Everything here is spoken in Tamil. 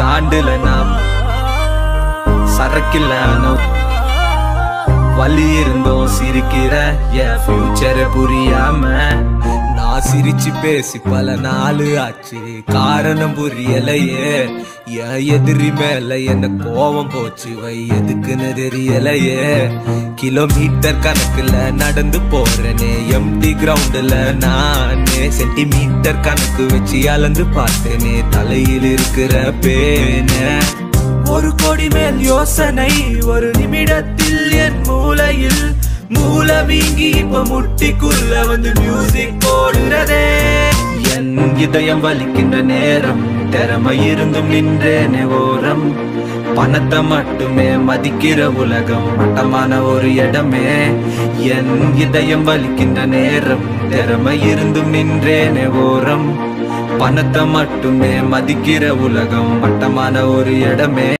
காண்டுல நாம் சரக்கில்ல வலி இருந்தோம் சிரிக்கிற என் ஃபியூச்சரை புரியாம. சிரிச்சு பேசி பல நாள் ஆச்சு. காரணம் புரியலையே. என் எதிரி மேல என்ன கோவம் போச்சு? வை எதுக்குன்னு தெரியலையே. கிலோமீட்டர் கணக்குல நடந்து போறேனே. எம்டி கிரவுண்டுல நானே சென்டிமீட்டர் கணக்கு வச்சு அளந்து பார்த்தேனே. தலையில் இருக்கிற பேனே. ஒரு கோடி மேல் யோசனை ஒரு நிமிடத்தில் என் மூளையில் வீங்கி இப்ப முட்டிக்குள்ள வந்து மியூசிக் போடுறதே. என் இதயம் வலிக்கின்ற நேரம் திறமை இருந்தும் நின்றேனே ஓரம். பணத்தை மட்டுமே மதிக்கிற உலகம் மட்டமான ஒரு இடமே. என் இதயம் வலிக்கின்ற நேரம் திறமை இருந்தும் நின்றேனே ஓரம். பணத்தை மட்டுமே மதிக்கிற உலகம் மட்டமான ஒரு இடமே.